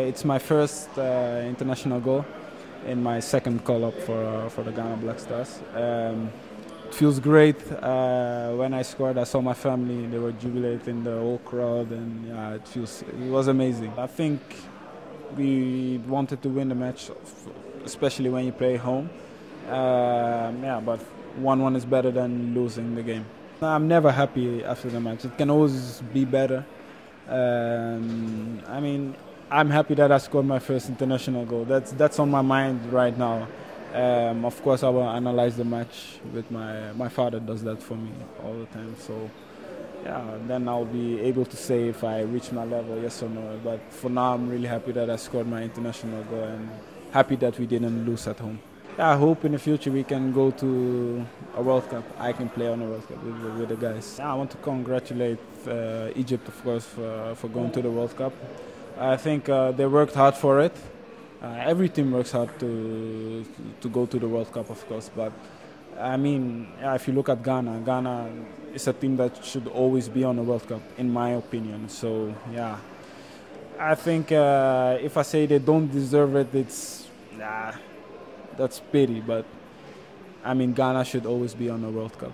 It's my first uh, international goal in my second call-up for, uh, for the Ghana Black Stars. Um, it feels great. Uh, when I scored, I saw my family. They were jubilating, the whole crowd, and yeah, it feels it was amazing. I think we wanted to win the match, especially when you play home. Um, yeah, but one-one is better than losing the game. I'm never happy after the match. It can always be better. Um, I mean, I'm happy that I scored my first international goal. That's that's on my mind right now. Um, of course, I will analyze the match with my my father. Does that for me all the time. So yeah, then I'll be able to say if I reach my level, yes or no. But for now, I'm really happy that I scored my international goal and happy that we didn't lose at home. Yeah, I hope in the future we can go to a World Cup. I can play on a World Cup with, with the guys. Yeah, I want to congratulate uh, Egypt, of course, for, for going to the World Cup. I think uh, they worked hard for it. Uh, every team works hard to to go to the World Cup, of course. But I mean, if you look at Ghana, Ghana is a team that should always be on the World Cup, in my opinion. So yeah, I think uh, if I say they don't deserve it, it's nah, that's pity. But I mean, Ghana should always be on the World Cup.